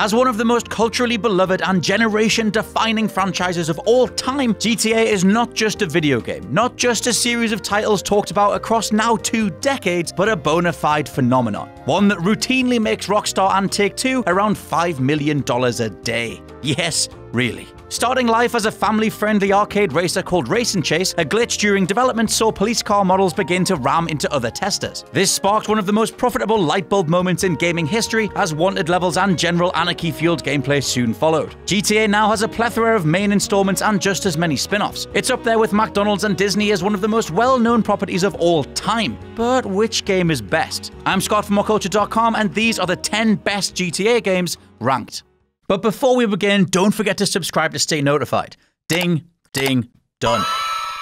As one of the most culturally beloved and generation defining franchises of all time, GTA is not just a video game, not just a series of titles talked about across now two decades, but a bona fide phenomenon. One that routinely makes Rockstar and Take Two around $5 million a day. Yes, really. Starting life as a family friendly arcade racer called Race and Chase, a glitch during development saw police car models begin to ram into other testers. This sparked one of the most profitable lightbulb moments in gaming history, as wanted levels and general anarchy fueled gameplay soon followed. GTA now has a plethora of main installments and just as many spin offs. It's up there with McDonald's and Disney as one of the most well known properties of all time. But which game is best? I'm Scott from WhatCulture.com, and these are the 10 best GTA games ranked. But before we begin, don't forget to subscribe to stay notified. Ding, ding, done.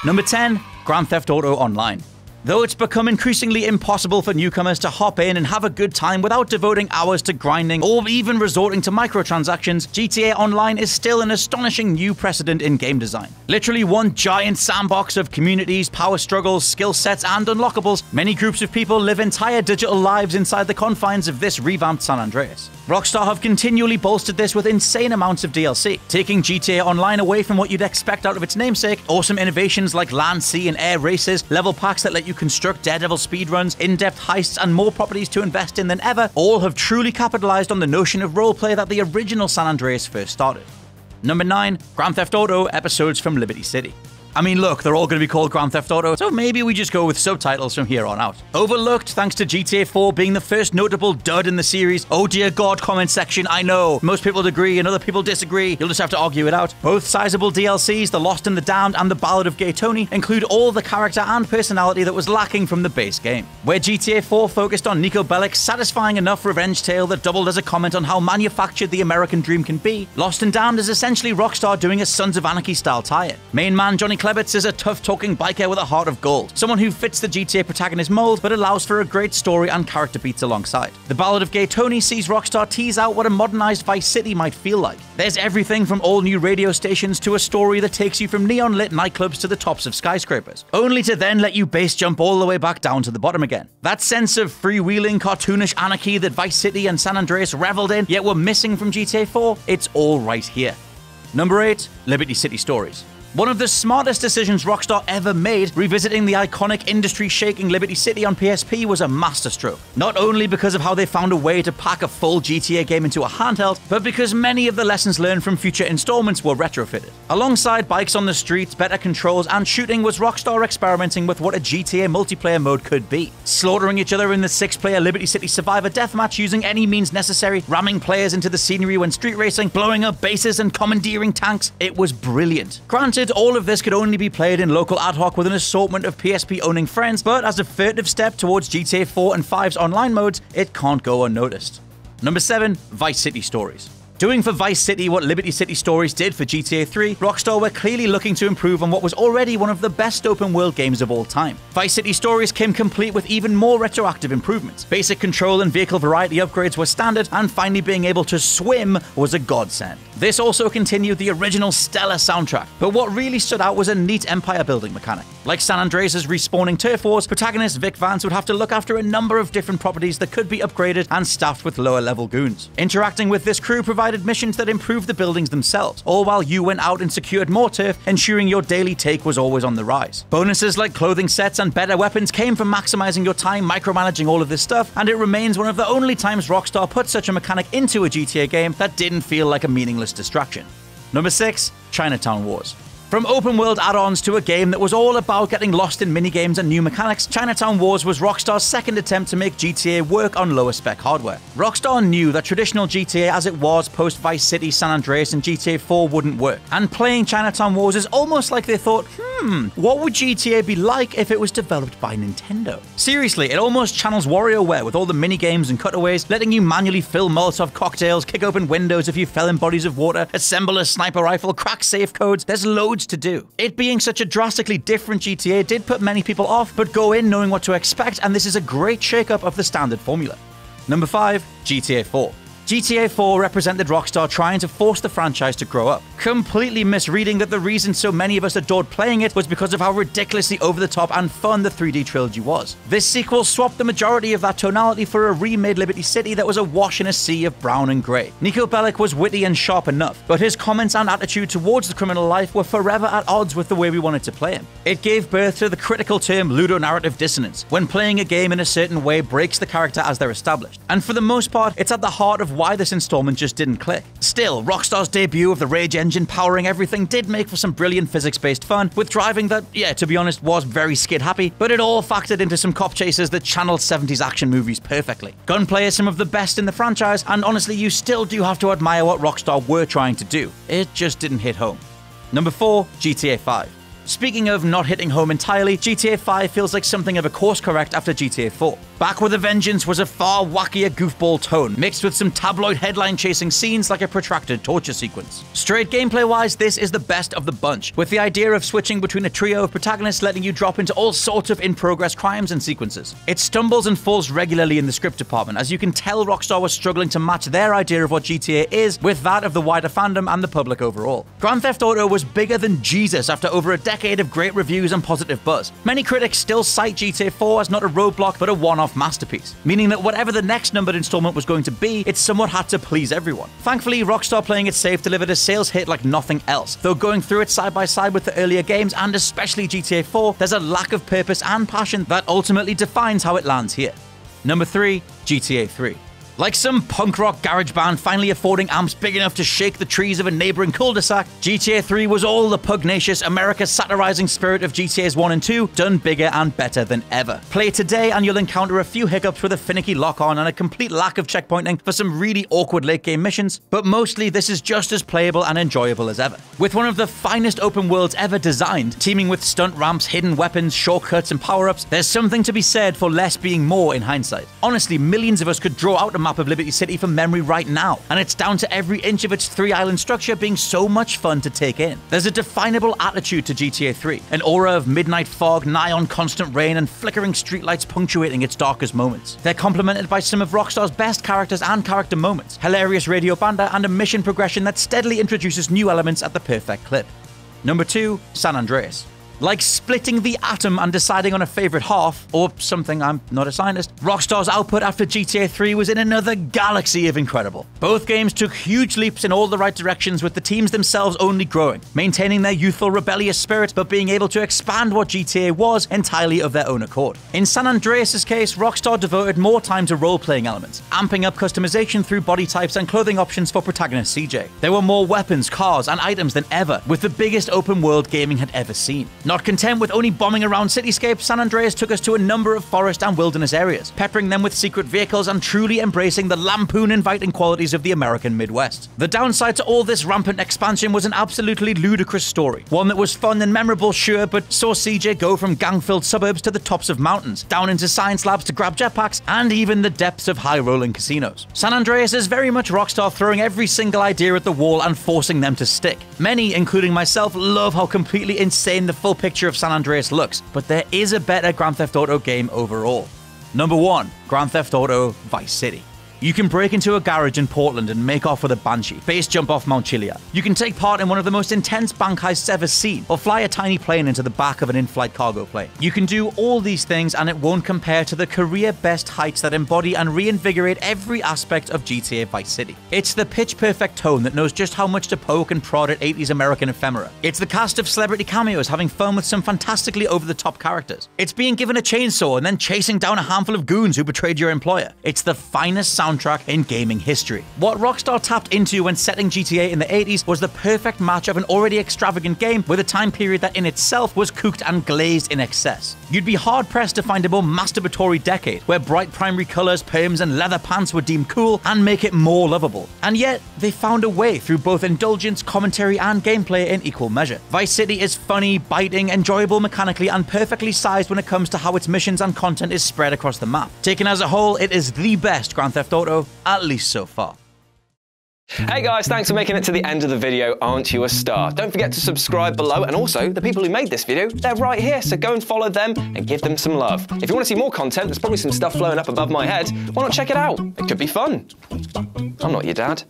Number 10, Grand Theft Auto Online. Though it's become increasingly impossible for newcomers to hop in and have a good time without devoting hours to grinding or even resorting to microtransactions, GTA Online is still an astonishing new precedent in game design. Literally one giant sandbox of communities, power struggles, skill sets, and unlockables, many groups of people live entire digital lives inside the confines of this revamped San Andreas. Rockstar have continually bolstered this with insane amounts of DLC, taking GTA Online away from what you'd expect out of its namesake. Awesome innovations like land, sea, and air races, level packs that let you construct Daredevil speedruns, in depth heists, and more properties to invest in than ever, all have truly capitalized on the notion of roleplay that the original San Andreas first started. Number 9, Grand Theft Auto episodes from Liberty City. I mean, look, they're all going to be called Grand Theft Auto, so maybe we just go with subtitles from here on out. Overlooked thanks to GTA 4 being the first notable dud in the series. Oh dear god, comment section, I know. Most people agree and other people disagree. You'll just have to argue it out. Both sizable DLCs, The Lost and the Damned and The Ballad of Gay Tony, include all the character and personality that was lacking from the base game. Where GTA 4 focused on Niko Bellic's satisfying enough revenge tale that doubled as a comment on how manufactured the American dream can be, Lost and Damned is essentially Rockstar doing a Sons of Anarchy style tie-in. Main man Johnny Klebitz is a tough talking biker with a heart of gold, someone who fits the GTA protagonist mold but allows for a great story and character beats alongside. The Ballad of Gay Tony sees Rockstar tease out what a modernized Vice City might feel like. There's everything from all new radio stations to a story that takes you from neon lit nightclubs to the tops of skyscrapers, only to then let you base jump all the way back down to the bottom again. That sense of freewheeling, cartoonish anarchy that Vice City and San Andreas reveled in, yet were missing from GTA 4, it's all right here. Number 8, Liberty City Stories. One of the smartest decisions Rockstar ever made, revisiting the iconic industry shaking Liberty City on PSP was a masterstroke. Not only because of how they found a way to pack a full GTA game into a handheld, but because many of the lessons learned from future installments were retrofitted. Alongside bikes on the streets, better controls, and shooting was Rockstar experimenting with what a GTA multiplayer mode could be. Slaughtering each other in the six player Liberty City Survivor deathmatch using any means necessary, ramming players into the scenery when street racing, blowing up bases, and commandeering tanks. It was brilliant. Granted, all of this could only be played in local ad hoc with an assortment of PSP owning friends, but as a furtive step towards GTA 4 and 5's online modes, it can't go unnoticed. Number 7 Vice City Stories. Doing for Vice City what Liberty City Stories did for GTA 3, Rockstar were clearly looking to improve on what was already one of the best open world games of all time. Vice City Stories came complete with even more retroactive improvements. Basic control and vehicle variety upgrades were standard, and finally being able to swim was a godsend. This also continued the original stellar soundtrack, but what really stood out was a neat empire building mechanic. Like San Andreas' respawning turf wars, protagonist Vic Vance would have to look after a number of different properties that could be upgraded and staffed with lower level goons. Interacting with this crew provided missions that improved the buildings themselves, all while you went out and secured more turf, ensuring your daily take was always on the rise. Bonuses like clothing sets and better weapons came from maximizing your time micromanaging all of this stuff, and it remains one of the only times Rockstar put such a mechanic into a GTA game that didn't feel like a meaningless distraction. Number 6 Chinatown Wars. From open world add ons to a game that was all about getting lost in minigames and new mechanics, Chinatown Wars was Rockstar's second attempt to make GTA work on lower spec hardware. Rockstar knew that traditional GTA as it was post Vice City, San Andreas, and GTA 4 wouldn't work, and playing Chinatown Wars is almost like they thought, hmm, what would GTA be like if it was developed by Nintendo? Seriously, it almost channels WarioWare with all the minigames and cutaways, letting you manually fill Molotov cocktails, kick open windows if you fell in bodies of water, assemble a sniper rifle, crack safe codes. There's loads to do. It being such a drastically different GTA did put many people off, but go in knowing what to expect, and this is a great shakeup of the standard formula. Number 5, GTA 4. GTA 4 represented Rockstar trying to force the franchise to grow up, completely misreading that the reason so many of us adored playing it was because of how ridiculously over the top and fun the 3D trilogy was. This sequel swapped the majority of that tonality for a remade Liberty City that was awash in a sea of brown and grey. Niko Bellic was witty and sharp enough, but his comments and attitude towards the criminal life were forever at odds with the way we wanted to play him. It gave birth to the critical term ludonarrative dissonance, when playing a game in a certain way breaks the character as they're established. And for the most part, it's at the heart of why this installment just didn't click. Still, Rockstar's debut of the Rage engine powering everything did make for some brilliant physics-based fun, with driving that, yeah, to be honest, was very skid-happy, but it all factored into some cop chases that channeled 70s action movies perfectly. Gunplay is some of the best in the franchise, and honestly, you still do have to admire what Rockstar were trying to do. It just didn't hit home. Number 4, GTA 5. Speaking of not hitting home entirely, GTA 5 feels like something of a course correct after GTA 4. Back with a Vengeance was a far wackier goofball tone, mixed with some tabloid headline chasing scenes like a protracted torture sequence. Straight gameplay wise, this is the best of the bunch, with the idea of switching between a trio of protagonists letting you drop into all sorts of in progress crimes and sequences. It stumbles and falls regularly in the script department, as you can tell Rockstar was struggling to match their idea of what GTA is with that of the wider fandom and the public overall. Grand Theft Auto was bigger than Jesus after over a decade of great reviews and positive buzz. Many critics still cite GTA 4 as not a roadblock but a one off masterpiece, meaning that whatever the next numbered installment was going to be, it somewhat had to please everyone. Thankfully, Rockstar playing it safe delivered a sales hit like nothing else, though going through it side by side with the earlier games and especially GTA 4, there's a lack of purpose and passion that ultimately defines how it lands here. Number 3, GTA 3. Like some punk rock garage band finally affording amps big enough to shake the trees of a neighboring cul-de-sac, GTA 3 was all the pugnacious, America satirizing spirit of GTA's 1 and 2, done bigger and better than ever. Play today and you'll encounter a few hiccups with a finicky lock-on and a complete lack of checkpointing for some really awkward late-game missions, but mostly this is just as playable and enjoyable as ever. With one of the finest open worlds ever designed, teeming with stunt ramps, hidden weapons, shortcuts, and power-ups, there's something to be said for less being more in hindsight. Honestly, millions of us could draw out a map of Liberty City from memory right now, and it's down to every inch of its three island structure being so much fun to take in. There's a definable attitude to GTA 3, an aura of midnight fog, nigh on constant rain, and flickering streetlights punctuating its darkest moments. They're complemented by some of Rockstar's best characters and character moments, hilarious radio banter, and a mission progression that steadily introduces new elements at the perfect clip. Number 2, San Andreas. Like splitting the atom and deciding on a favourite half, or something, I'm not a scientist, Rockstar's output after GTA 3 was in another galaxy of incredible. Both games took huge leaps in all the right directions with the teams themselves only growing, maintaining their youthful rebellious spirit but being able to expand what GTA was entirely of their own accord. In San Andreas' case, Rockstar devoted more time to role-playing elements, amping up customization through body types and clothing options for protagonist CJ. There were more weapons, cars, and items than ever, with the biggest open world gaming had ever seen. Not content with only bombing around cityscapes, San Andreas took us to a number of forest and wilderness areas, peppering them with secret vehicles and truly embracing the lampoon inviting qualities of the American Midwest. The downside to all this rampant expansion was an absolutely ludicrous story, one that was fun and memorable, sure, but saw CJ go from gang filled suburbs to the tops of mountains, down into science labs to grab jetpacks, and even the depths of high rolling casinos. San Andreas is very much Rockstar throwing every single idea at the wall and forcing them to stick. Many, including myself, love how completely insane the full picture of San Andreas looks, but there is a better Grand Theft Auto game overall. Number 1 Grand Theft Auto Vice City. You can break into a garage in Portland and make off with a Banshee, base jump off Mount Chiliad. You can take part in one of the most intense bank heists ever seen, or fly a tiny plane into the back of an in-flight cargo plane. You can do all these things and it won't compare to the career best heights that embody and reinvigorate every aspect of GTA Vice City. It's the pitch perfect tone that knows just how much to poke and prod at 80s American ephemera. It's the cast of celebrity cameos having fun with some fantastically over-the-top characters. It's being given a chainsaw and then chasing down a handful of goons who betrayed your employer. It's the finest sound soundtrack in gaming history. What Rockstar tapped into when setting GTA in the 80s was the perfect match of an already extravagant game with a time period that in itself was cooked and glazed in excess. You'd be hard pressed to find a more masturbatory decade where bright primary colors, perms, and leather pants were deemed cool and make it more lovable. And yet, they found a way through both indulgence, commentary, and gameplay in equal measure. Vice City is funny, biting, enjoyable mechanically, and perfectly sized when it comes to how its missions and content is spread across the map. Taken as a whole, it is the best Grand Theft Auto, at least so far. Hey guys, thanks for making it to the end of the video. Aren't you a star? Don't forget to subscribe below, and also the people who made this video, they're right here, so go and follow them and give them some love. If you want to see more content, there's probably some stuff flowing up above my head. Why not check it out? It could be fun. I'm not your dad.